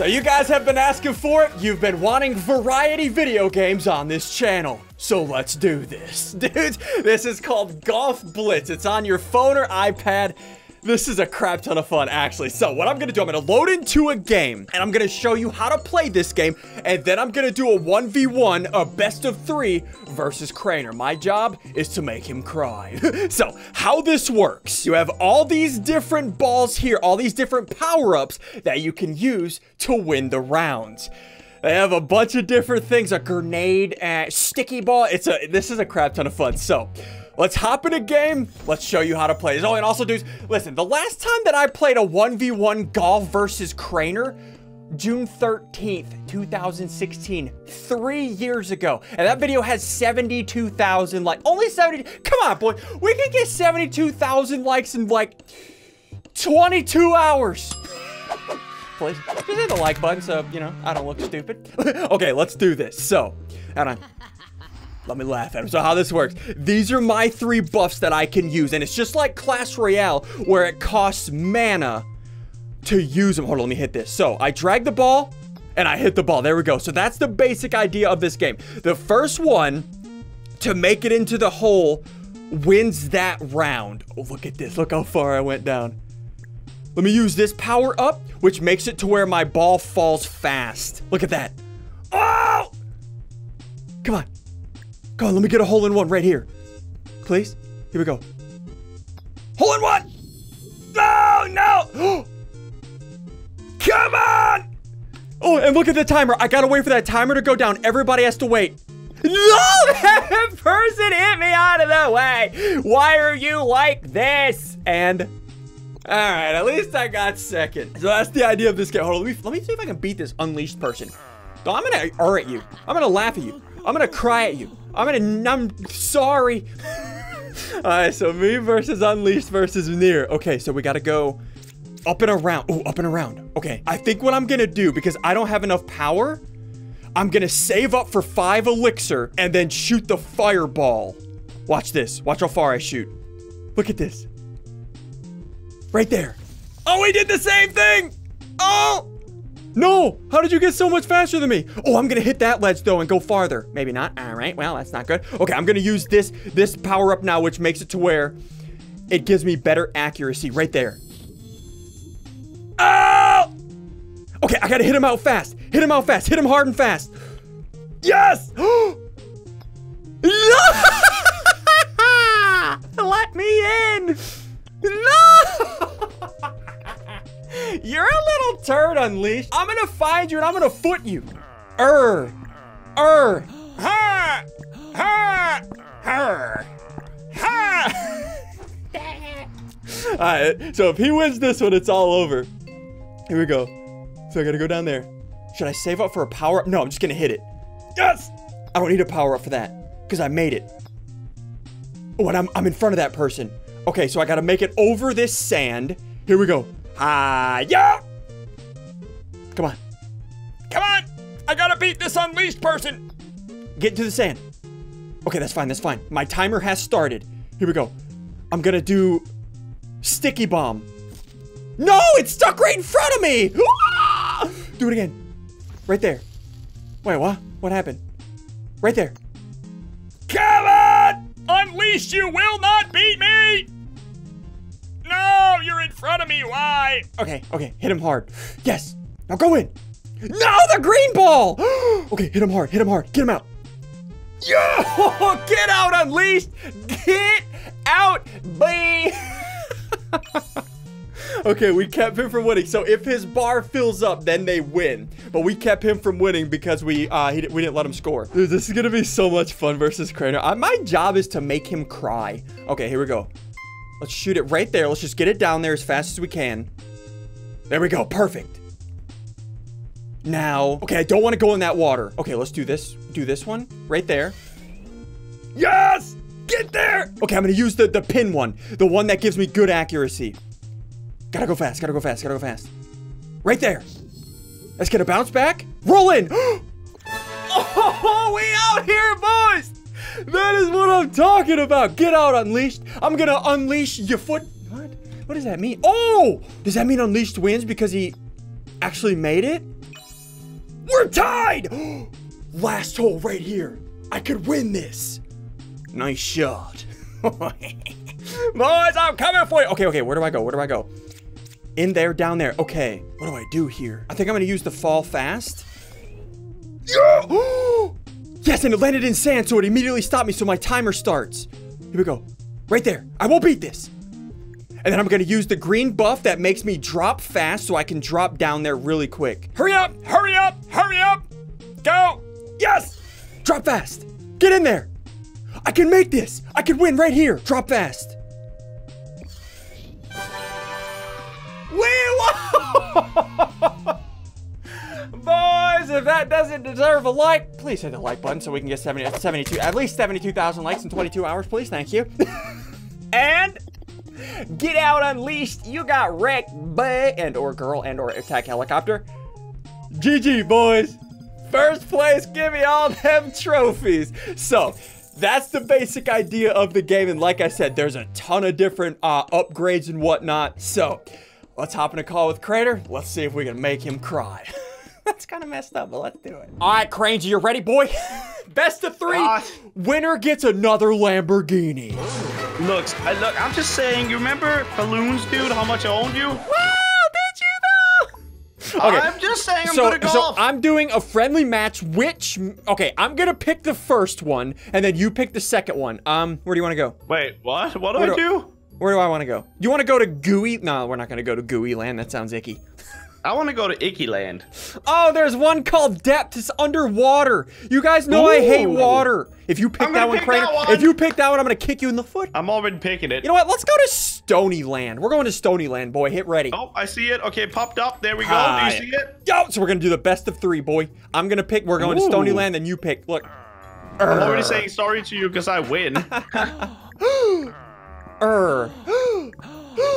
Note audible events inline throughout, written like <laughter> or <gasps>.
So you guys have been asking for it. You've been wanting variety video games on this channel. So let's do this. <laughs> Dudes, this is called Golf Blitz. It's on your phone or iPad. This is a crap ton of fun, actually. So what I'm gonna do, I'm gonna load into a game, and I'm gonna show you how to play this game, and then I'm gonna do a 1v1, a best of three versus Crainer. My job is to make him cry. <laughs> so how this works, you have all these different balls here, all these different power-ups that you can use to win the rounds. They have a bunch of different things, a grenade, a sticky ball. It's a, this is a crap ton of fun. So Let's hop in a game. Let's show you how to play. Oh, and also, dudes, listen, the last time that I played a 1v1 golf versus Crainer, June 13th, 2016, three years ago. And that video has 72,000 like only 70. Come on, boy. We can get 72,000 likes in like 22 hours. Please, just hit the like button so, you know, I don't look stupid. <laughs> okay, let's do this. So, hold on. Let me laugh at him. So how this works, these are my three buffs that I can use. And it's just like Clash Royale where it costs mana to use them. Hold on, let me hit this. So I drag the ball and I hit the ball. There we go. So that's the basic idea of this game. The first one to make it into the hole wins that round. Oh, look at this. Look how far I went down. Let me use this power up, which makes it to where my ball falls fast. Look at that. Oh! Come on. Come on, let me get a hole in one right here. Please? Here we go. Hole in one! Oh, no! <gasps> Come on! Oh, and look at the timer. I gotta wait for that timer to go down. Everybody has to wait. No! That <laughs> person hit me out of the way! Why are you like this? And... Alright, at least I got second. So that's the idea of this game. Hold on, let me, let me see if I can beat this unleashed person. I'm gonna err at you. I'm gonna laugh at you. I'm gonna cry at you. I'm gonna, I'm sorry. <laughs> Alright, so me versus Unleashed versus Near. Okay, so we gotta go up and around. Oh, up and around. Okay, I think what I'm gonna do, because I don't have enough power, I'm gonna save up for five elixir and then shoot the fireball. Watch this. Watch how far I shoot. Look at this. Right there. Oh, we did the same thing! Oh! No! How did you get so much faster than me? Oh, I'm gonna hit that ledge though and go farther. Maybe not. All right, well, that's not good. Okay, I'm gonna use this, this power up now, which makes it to where it gives me better accuracy right there. Oh! Okay, I gotta hit him out fast. Hit him out fast. Hit him hard and fast. Yes! <gasps> <laughs> Let me in! You're a little turd, Unleashed. I'm gonna find you and I'm gonna foot you. Er. Er. Ha! Ha! Her. Ha! <laughs> Alright, so if he wins this one, it's all over. Here we go. So I gotta go down there. Should I save up for a power up? No, I'm just gonna hit it. Yes! I don't need a power up for that. Because I made it. Oh, and I'm, I'm in front of that person. Okay, so I gotta make it over this sand. Here we go. Hiya! Come on. Come on! I gotta beat this unleashed person! Get to the sand. Okay, that's fine, that's fine. My timer has started. Here we go. I'm gonna do sticky bomb. No, it's stuck right in front of me! Ah! Do it again. Right there. Wait, what? What happened? Right there. Come on! Unleashed, you will not beat me! You're in front of me. Why? Okay, okay. Hit him hard. Yes. Now go in. No, the green ball. <gasps> okay, hit him hard. Hit him hard. Get him out. Yo, <laughs> get out, Unleashed. Get out, B. <laughs> okay, we kept him from winning. So if his bar fills up, then they win. But we kept him from winning because we uh, he, we didn't let him score. Dude, this is gonna be so much fun versus Crainer. Uh, my job is to make him cry. Okay, here we go. Let's shoot it right there. Let's just get it down there as fast as we can. There we go. Perfect. Now, okay, I don't want to go in that water. Okay, let's do this. Do this one right there. Yes! Get there! Okay, I'm going to use the, the pin one. The one that gives me good accuracy. Gotta go fast. Gotta go fast. Gotta go fast. Right there. Let's get a bounce back. Roll in. <gasps> oh, we out here, boys. That is what I'm talking about. Get out, Unleashed. I'm gonna unleash your foot. What? What does that mean? Oh! Does that mean Unleashed wins because he actually made it? We're tied! <gasps> Last hole right here. I could win this. Nice shot. <laughs> Boys, I'm coming for you. Okay, okay, where do I go? Where do I go? In there, down there. Okay, what do I do here? I think I'm gonna use the fall fast. <gasps> Yeah! <gasps> yes, and it landed in sand, so it immediately stopped me, so my timer starts. Here we go. Right there. I won't beat this. And then I'm gonna use the green buff that makes me drop fast so I can drop down there really quick. Hurry up! Hurry up! Hurry up! Go! Yes! Drop fast! Get in there! I can make this! I can win right here! Drop fast! If that doesn't deserve a like, please hit the like button so we can get 70, 72, at least 72,000 likes in 22 hours, please. Thank you. <laughs> and get out unleashed. You got wrecked, boy, and or girl, and or attack helicopter. GG, boys. First place, give me all them trophies. So, that's the basic idea of the game. And like I said, there's a ton of different uh, upgrades and whatnot. So, let's hop in a call with Crainer. Let's see if we can make him cry. <laughs> <laughs> That's kind of messed up, but let's do it. All right, Cranger, you ready, boy? <laughs> Best of three. God. Winner gets another Lamborghini. Looks, I look, I'm just saying, you remember balloons, dude? How much I owned you? Wow, did you though? Okay. I'm just saying I'm so, good at so. I'm doing a friendly match. Which okay, I'm gonna pick the first one, and then you pick the second one. Um, where do you want to go? Wait, what? What do Where I do- do? Where do I want to go? You want to go to Gooey? No, we're not gonna go to Gooey Land. That sounds icky. <laughs> I want to go to Icky Land. Oh, there's one called Depth. It's underwater. You guys know I hate water. If you pick that one, pick Crainer, that one. if you pick that one, I'm gonna kick you in the foot. I'm already picking it. You know what? Let's go to Stony Land. We're going to Stony Land, boy. Hit ready. Oh, I see it. Okay, popped up. There we go. Do you see it? Yo, so we're gonna do the best of three, boy. I'm gonna pick. We're going to Stony Ooh. Land, then you pick. Look. I'm already saying sorry to you because I win. <laughs> Er. <gasps> <gasps> <gasps>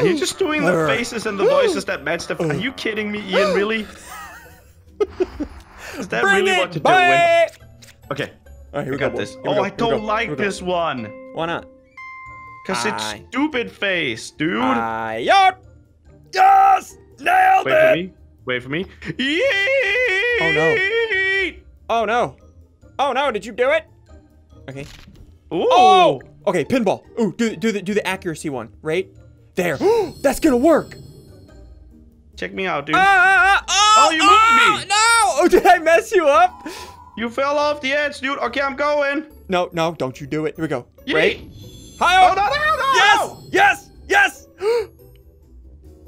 Are you just doing the faces and the voices that match the? Are you kidding me, Ian? Really? Is that Bring really it, what to do? boy. When... Okay, All right, here we we go. got boy. this. Here we Oh, go, I don't go, like this one. Why not? Cause it's stupid face, dude. I yup. Yes, nailed Wait for me. Wait for me. Yeet! Oh, no. Oh no. Oh no. Did you do it? Okay. Ooh. Oh. Okay. Pinball. Ooh. Do do the do the accuracy one. Right there. <gasps> That's gonna work. Check me out, dude. Ah, ah, Oh, you moved ah, me. No. Oh, <laughs> did I mess you up? You fell off the edge, dude. Okay, I'm going. No, no. Don't you do it. Here we go. Yeet. Right. Hi. Oh, no, no, no. Yes. Yes. Yes. <gasps>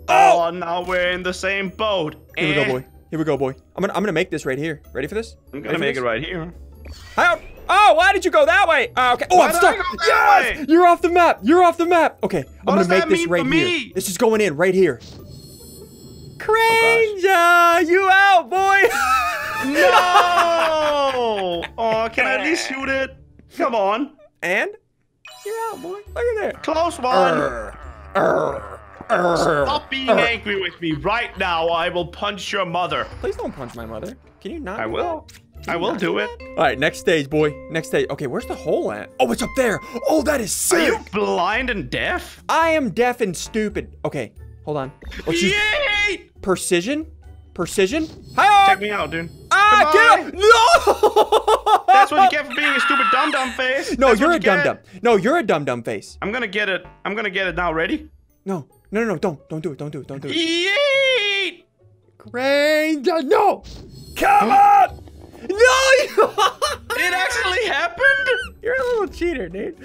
Oh, Oh. now we're in the same boat. Here we go, Eh. boy. Here we go, boy. I'm gonna I'm gonna make this right here. Ready for this? I'm gonna for make it right here. Hi. Oh, why did you go that way? Oh, okay. Oh, Why I'm stuck. Yes. way? You're off the map. You're off the map. Okay. I'm gonna does make that this right here. me? This is going in right here. Oh, Cranger, uh, you out, boy. No! <laughs> oh, can I at least shoot it? Come on. and you're out, boy. Look at that. Close one. Stop being angry with me right now. I will punch your mother. Please don't punch my mother. Can you not? I will. that? I will do it. All right, next stage, boy. Next stage. Okay, where's the hole at? Oh, it's up there. Oh, that is sick. Are you blind and deaf? I am deaf and stupid. Okay, hold on. Let's use Yay! precision. Precision. Hi. Check me out, dude. Ah, Goodbye. get up. No. <laughs> That's what you get for being a stupid dum dum face. No, That's you're a you dum get. dum. No, you're a dum dum face. I'm gonna get it. I'm gonna get it now. Ready? No, no, no, no. Don't, don't do it. Don't do it. Don't do it. Yeet! Granger, no. Come on. No. you- <laughs> It actually happened. You're a little cheater, dude.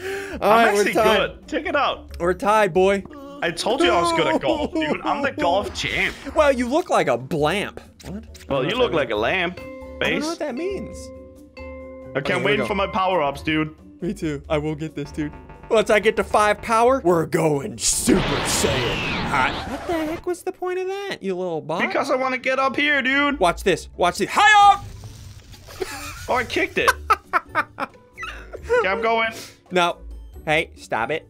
All I'm right, actually good. Check it out. We're tied, boy. I told you I was good at golf, dude. I'm the <laughs> golf champ. Well, you look like a blamp. What? Well, you look like a lamp. I don't know what that means. I can't we wait for my power ups, dude. Me too. I will get this, dude. Once I get to five power, we're going Super Saiyan hot. What the heck was the point of that, you little bot? Because I want to get up here, dude. Watch this. Watch this. Hi up! Oh, I kicked it. <laughs> okay, I'm going. No. Hey, stop it.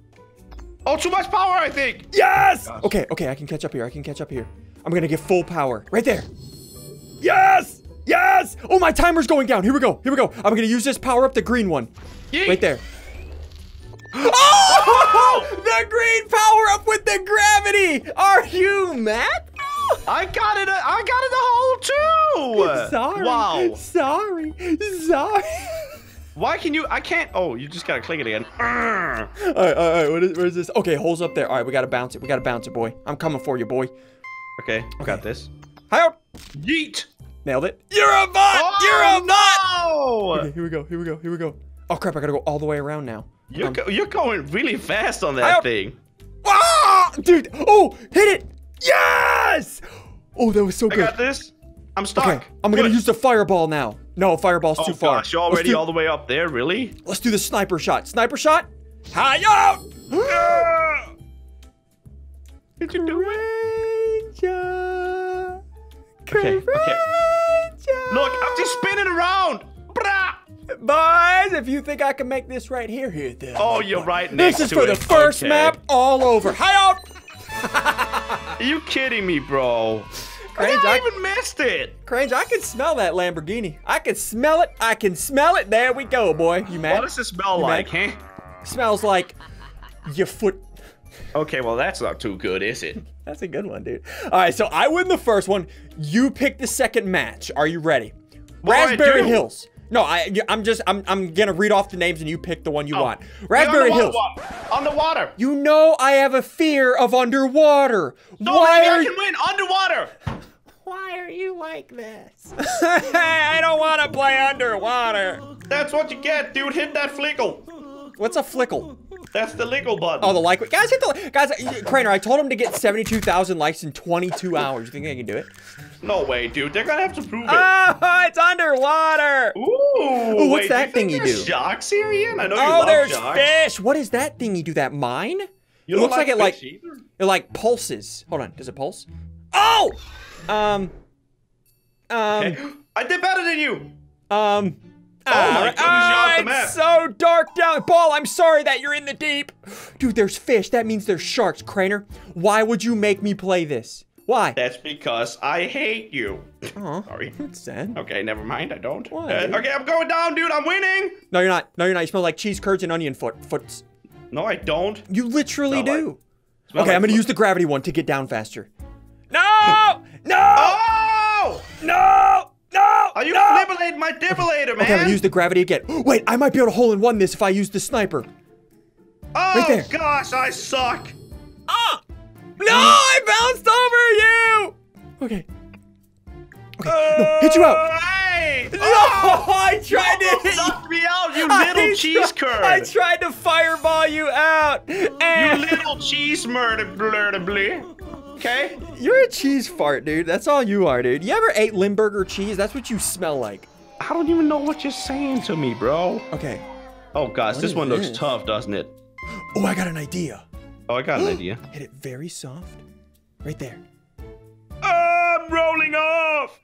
Oh, too much power, I think. Yes! Okay, okay, I can catch up here. I can catch up here. I'm gonna get full power. Right there. Yes! Yes! Oh, my timer's going down. Here we go. Here we go. I'm gonna use this power up the green one. Yeet. Right there. Oh! The green power up with the gravity! Are you mad? I got it. I got it the hole Sorry. Wow. Sorry. Sorry. Why can you? I can't. Oh, you just gotta click it again. Arrgh. all right, all right. What is, where is this? Okay, holes up there. All right, we gotta bounce it. We gotta bounce it, boy. I'm coming for you, boy. Okay, got this. Hi up. Yeet. Nailed it. You're a bot. You're a bot. Oh, Okay, here we go. Here we go. Here we go. Oh crap! I gotta go all the way around now. You're, Um, go you're going really fast on I- that thing. Ah, dude. Oh, hit it. Yes. Oh, that was so I good. got this. I'm stuck. Okay, I'm gonna use the fireball now. No, fireball's Oh too far. gosh, you're already do, all the way up there, really? Let's do the sniper shot. Sniper shot. Hi Ah! Did you do it? Ranger. Okay, okay. Look, I'm just spinning around. Brah! Boys, if you think I can make this right here, here is. Oh, you're right next This is for it. the first Okay. map all over. Hi up. <laughs> Are you kidding me, bro? Cringe, I I- even missed it. Cringe, I can smell that Lamborghini. I can smell it. I can smell it. There we go, boy. You mad? What does it smell You like, mad? huh? Smells like your foot. Okay, well, that's not too good, is it? <laughs> That's a good one, dude. All right, so I win the first one. You pick the second match. Are you ready? I Raspberry? Hills. No, I, I'm just, I'm, I'm gonna read off the names and you pick the one you Oh. want. Raspberry underwater, Hills. wa- Underwater. You know I have a fear of underwater. No, Why maybe are I you? can win underwater. Why are you like this? <laughs> I don't want to play underwater. That's what you get, dude. Hit that flickle. What's a flickle? That's the legal button. Oh, the like. Guys, hit the guys. Crainer, I told him to get 72,000 likes in 22 hours. You think they can do it? No way, dude. They're gonna have to prove it. Oh, it's underwater. Ooh, what's wait, that thing you do? Sharks here, Ian? I know you Oh, love there's sharks. fish. What is that thing you do? That mine? You it looks like, it like either? it like pulses. Hold on, does it pulse? Oh, um, um, Okay. <gasps> I did better than you. um. Oh my goodness, you're it's map. so dark down. Ball, I'm sorry that you're in the deep. Dude, there's fish. That means there's sharks, Crainer. Why would you make me play this? Why? That's because I hate you. Oh, <laughs> Sorry. that's sad. Okay, never mind. I don't. Why, Uh, okay, I'm going down, dude. I'm winning. No, you're not. No, you're not. You smell like cheese curds and onion foot. Foots. No, I don't. You literally like- do. Smell okay, like I'm gonna foot. use the gravity one to get down faster. No! No! Oh! No! No! Are you no! flibulating my defibrillator, man? Okay, I'm gonna use the gravity again. Wait, I might be able to hole in one this if I use the sniper. oh right there. gosh, I suck. Ah! No! I bounced over you! Okay. Okay, no, hit you out. Uh, Hey! No! Oh! I tried to You hit you. me out, you I little cheese curd. I tried to fireball you out. You And little cheese murder blurder blee. Okay? you're a cheese fart, dude. That's all you are, dude. You ever ate Limburger cheese? That's what you smell like. I don't even know what you're saying to me, bro. Okay. Oh gosh, this is one looks tough, doesn't it? Oh, I got an idea. Oh, I got an idea. Hit it very soft. Right there. I'm rolling off.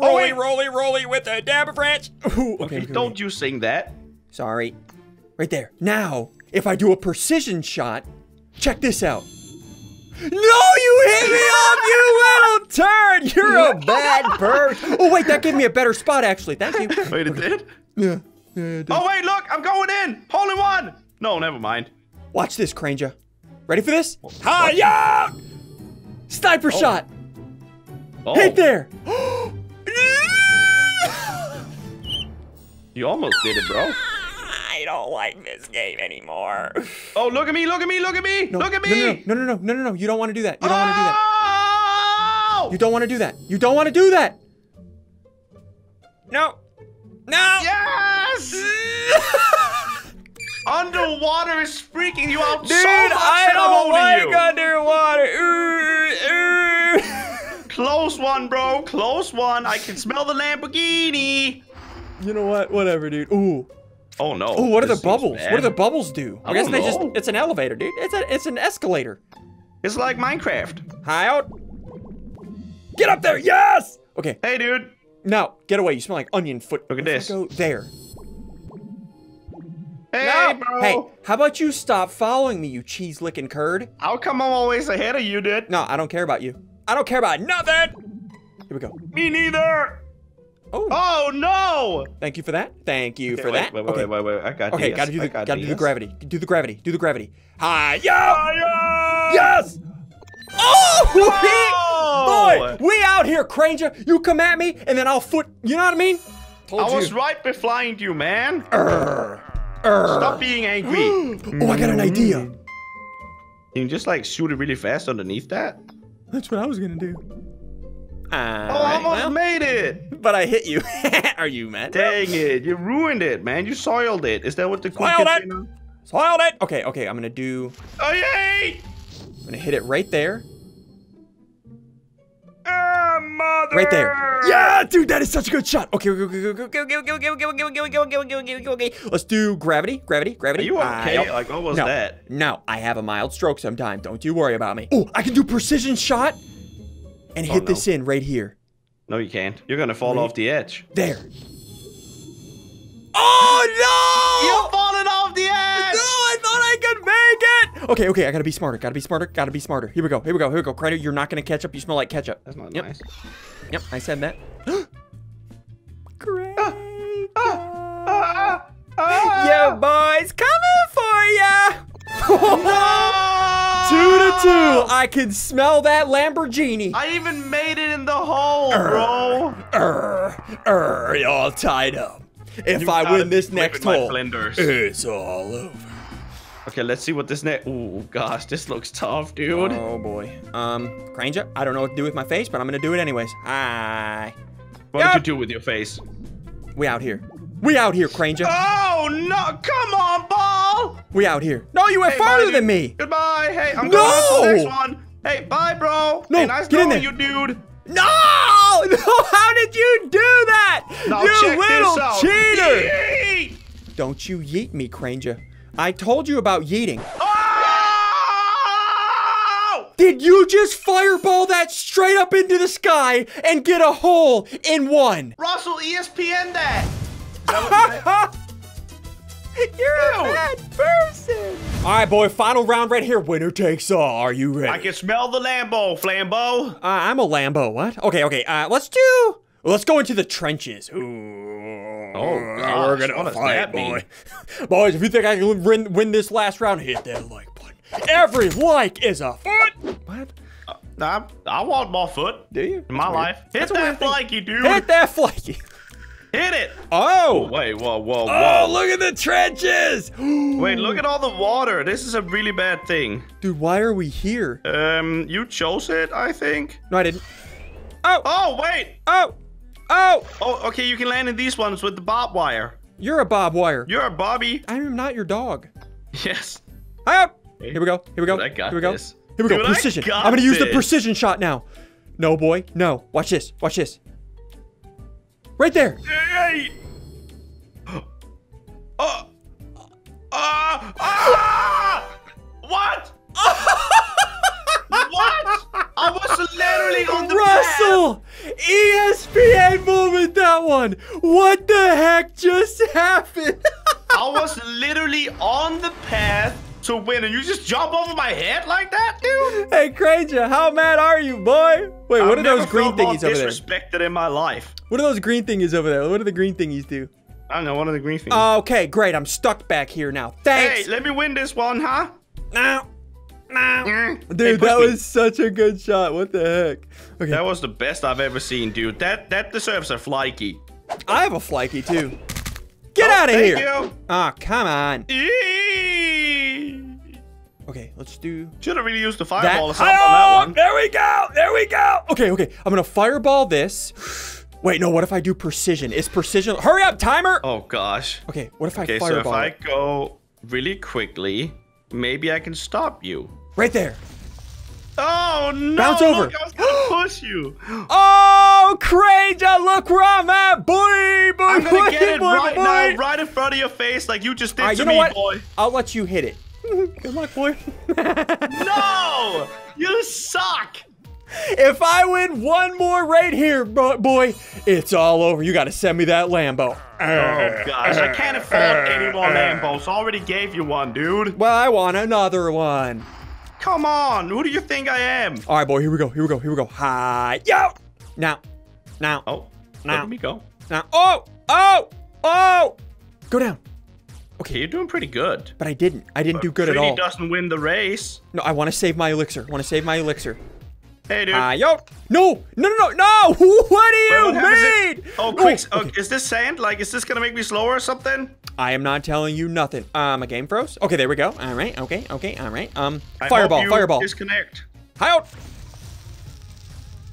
Oh, Roly, wait. roly, roly with a dab of ranch. Ooh, okay, Okay, don't okay. you sing that. Sorry. Right there. Now, if I do a precision shot, check this out. No, you hit me off, you little turd! You're a <laughs> bad bird. Oh wait, that gave me a better spot actually. Thank you. Wait, it did? Yeah. yeah, it did. Oh wait, look, I'm going in. Hole in one. No, never mind. Watch this, Cranger. Ready for this? Hiya! Sniper oh. shot. Oh, Hit there. <gasps> you almost did it, bro. I don't like this game anymore. Oh, look at me, look at me, look at me, No, look at me. No, no, no, no, no, no, no. no. You don't want to do that. You don't want to do that. Oh! You don't want to do that. You don't want to do that. No. No. Yes! <laughs> Underwater is freaking you out Dude, so much I that I'm don't holding like you. underwater. Ooh, <laughs> ooh. Close one, bro. Close one. I can smell the Lamborghini. you know what? Whatever, dude. Ooh. Oh no. Oh, what are the bubbles? bad. What do the bubbles do? I, I guess they just it's an elevator, dude. It's a it's an escalator. It's like Minecraft. High out. Get up there. Yes. Okay. Hey, dude. Now, get away. You smell like onion foot. Look at I this. Go there. Hey, No. bro. Hey, how about you stop following me, you cheese licking curd? How come I'm always ahead of you, dude? No, I don't care about you. I don't care about nothing. Here we go. Me neither. Oh, Oh no! thank you for that. Thank you Okay, for wait, that. Wait, wait, okay. wait, wait, wait. I got Okay, this. gotta do I the got gotta do the gravity. Do the gravity. Do the gravity. Hi, yo! Fire! Yes! Oh, No! boy, we out here, Granger. You come at me, and then I'll foot. You know what I mean? Told I was right behind you, man. Arr, arr. Stop being angry. <gasps> oh, I got an idea. You can just like shoot it really fast underneath that. That's what I was gonna do. Oh, I almost well, made it but I hit you. Are you mad? Dang it! You ruined it, man. You soiled it. Is that what the soiled it? You? Soiled it. Okay, okay. I'm gonna do. Oh yay! I'm gonna hit it right there. Mother! Right there. Yeah, dude, that is such a good shot. Okay, let's do gravity, gravity, gravity. Are you okay? Uh, like, what was no, that? No, I have a mild stroke sometime. Don't you worry about me. Oh, I can do precision shot and hit oh, no. this in right here. No, you can't. You're gonna fall Wait. off the edge. There. Oh no! You're falling off the edge! No. I thought I could make it. Okay, okay, I gotta be smarter. Gotta be smarter. Gotta be smarter. Here we go. Here we go. Here we go. Crainer, you're not gonna catch up. You smell like ketchup. That's not Yep. nice. Yep, I said that. <gasps> Great. Ah, ah, Yo, boys, coming for ya. <laughs> no! Two to two. I can smell that Lamborghini. I even made it in the hole, bro. Err, err, you're all tied up. If You I win this next with hole, blenders. it's all over. Okay, let's see what this next. Oh gosh, this looks tough, dude. Oh boy. Um, Granger, I don't know what to do with my face, but I'm gonna do it anyways. Hi. what did you do with your face? We out here. We out here, Granger. Oh no! Come on, ball. We out here. No, you went Hey, farther bye, than me. Goodbye. Hey, I'm No! going to the next one. Hey, bye, bro. No, hey, nice get in there. you, dude. No! <laughs> No! How did you do that? Now you little cheater! Yeet! Don't you yeet me, Granger. I told you about yeeting. Oh! Did you just fireball that straight up into the sky and get a hole in one? Russell, ESPN that. <laughs> You're a bad person. All right, boy. Final round right here. Winner takes all. Are you ready? I can smell the Lambo, Flambo. Uh, I'm a Lambo. What? Okay, okay. Uh, let's do. Let's go into the trenches. Ooh. Oh, gosh, we're gonna what fight, that boy. <laughs> Boys, if you think I can win, win this last round, hit that like button. Every like is a foot. What? I, I want more foot Do you? in my That's weird. life. Hit That's that weird flaky, dude. Hit that flaky. <laughs> Hit it. Oh. Wait, whoa, whoa, Oh, whoa. look at the trenches. <gasps> Wait, look at all the water. This is a really bad thing. Dude, why are we here? Um, you chose it, I think. No, I didn't. Oh, Oh, wait. oh, oh. Oh, okay, you can land in these ones with the bob wire. You're a Bob Wire. You're a Bobby. I am not your dog. Yes. Hi. Here we go. Here we go. Dude, I got Here we go. this. Here we go. Dude, precision. I'm gonna use the precision shot now. No, boy. No. Watch this. Watch this. Right there. Hey. Oh. <gasps> Ah. Ah. What? <laughs> what? I was literally on the path. Russell! E ESPN moment that one. What the heck just <laughs> happened? I was literally on the path to win, and you just jump over my head like that, dude. hey, Granger, how mad are you, boy? Wait, what I've are those green thingies over there? Disrespected in my life. What are those green thingies over there? What do the green thingies do? I don't know. One of the green things. Okay, great. I'm stuck back here now. Thanks. hey, let me win this one, huh? Now. Now. Hey, Dude, push that me. was such a good shot. What the heck? Okay. That was the best I've ever seen, dude. That that deserves a flikey. I have a flikey too. Get Oh, out of thank here. you. Ah, come on. Eee. Okay, let's do Should have really used the that. fireball or something on that one. There we go. There we go. Okay, okay. I'm gonna fireball this. Wait, no. What if I do precision? Is precision? Hurry up, timer. Oh gosh. Okay. What if I Okay, so if? I go really quickly, maybe I can stop you. Right there. Oh no! Bounce over. Look, I was gonna <gasps> push you. Oh, Granger, look where I'm at, boy, boy, I'm boy, gonna get it boy, right boy. now, right in front of your face, like you just did right, to you know me, what? boy. I'll let you hit it. Good luck, boy. No! You suck! If I win one more right here, boy, it's all over. You got to send me that Lambo. Oh gosh, I can't afford any more Lambos. I already gave you one, dude. Well, I want another one. Come on, who do you think I am? All right, boy, here we go. Here we go. Here we go. Hi. Yo. Now. Now. Oh, Now. let me go. Now, oh, oh, oh. Go down. Okay, you're doing pretty good. But I didn't. I didn't do good at Pretty all. doesn't win the race. No, I want to save my elixir. I want to save my elixir. Hey, dude. Ah, yo. No, no, no, no, no. <laughs> What do you Wait, what happens if- mean? Oh, quick. Okay. Oh, is this sand? Like, is this gonna make me slower or something? I am not telling you nothing. Um, a game froze. Okay, there we go. All right. Okay. Okay. All right. Um, I fireball. Fireball. Disconnect. Hi out.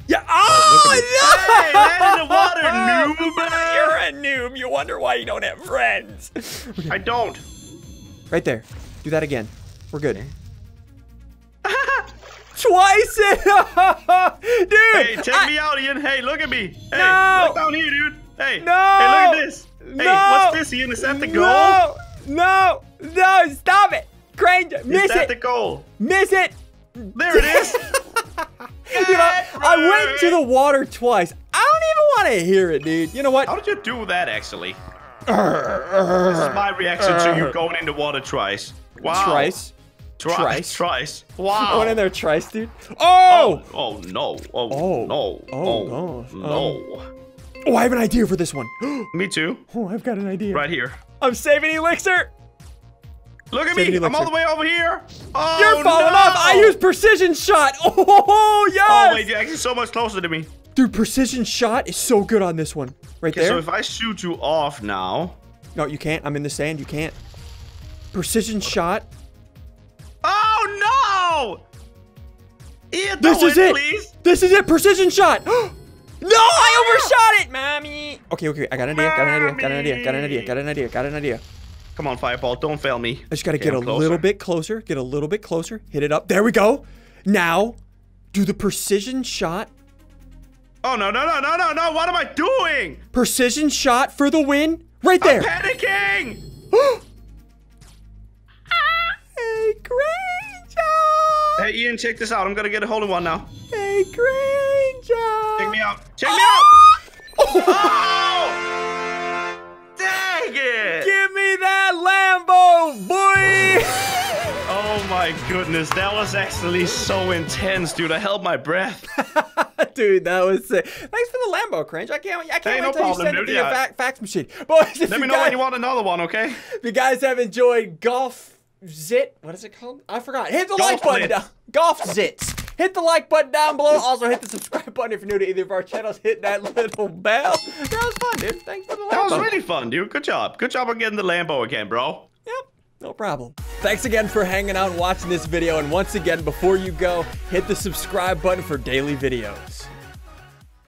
Yeah. Oh, oh Hey, land in the water, <laughs> oh, noob. You're a noob. You wonder why you don't have friends. I don't. Right there. Do that again. We're good. <laughs> Twice, it, <laughs> dude. Hey, check I- me out, Ian. Hey, look at me. Hey, No. look down here, dude. Hey. No. Hey, look at this. Hey, No. what's this, Ian? Is that the goal? No, no, no, stop it. Crane, miss Is that it. the goal? miss it. There it is. Dude, I, I went to the water twice. I don't even want to hear it, dude. You know what? How did you do that, actually? This is my reaction to you going in the water twice. Wow. Trice. Tri- Twice. Twice. I <laughs> Wow. went in there twice, dude. Oh! Oh, oh no. Oh, Oh. no. Oh, Oh, gosh. no. Um, oh, I have an idea for this one. <gasps> Me too. Oh, I've got an idea. Right here. I'm saving elixir. Look at Save me. I'm all the way over here. Oh, You're falling no. off. I used precision shot. <laughs> Oh, oh, yes. Oh, wait. You're actually so much closer to me. Dude, precision shot is so good on this one. Right Okay, there. so if I shoot you off now. No, you can't. I'm in the sand. You can't. Precision shot. Oh, no. Ian, This is it. please. This is it. Precision shot. <gasps> no, I ah! overshot it, mommy. Okay, okay. I got an idea. Got an idea. Got an idea. Got an idea. Got an idea. Got an idea. Come on, Fireball. Don't fail me. I just gotta Okay, get a closer. little bit closer. Get a little bit closer. Hit it up. There we go. Now, do the precision shot. Oh, no, no, no, no, no, no. What am I doing? Precision shot for the win. Right there. I'm panicking. <gasps> hey, Granger. Hey, Ian, check this out. I'm going to get a hole in one now. Hey, Granger. Check me out. Check me ah! out. <laughs> Oh! Ah! My goodness. That was actually so intense, dude. I held my breath. <laughs> Dude, that was sick. Thanks for the Lambo, Cringe. I can't, I can't Hey, wait no till problem, you send it dude. to your fa- fax machine. <laughs> Boys, Let me know guys, when you want another one, okay? if you guys have enjoyed Golf Zit, what is it called? I forgot. Hit the Golf like button down. Golf Zits. Hit the like button down below. Also, hit the subscribe button if you're new to either of our channels. Hit that little bell. That was fun, dude. Thanks for the Lambo. That was really fun, dude. Good job. Good job on getting the Lambo again, bro. Yep, no problem. Thanks again for hanging out and watching this video. And once again, before you go, hit the subscribe button for daily videos.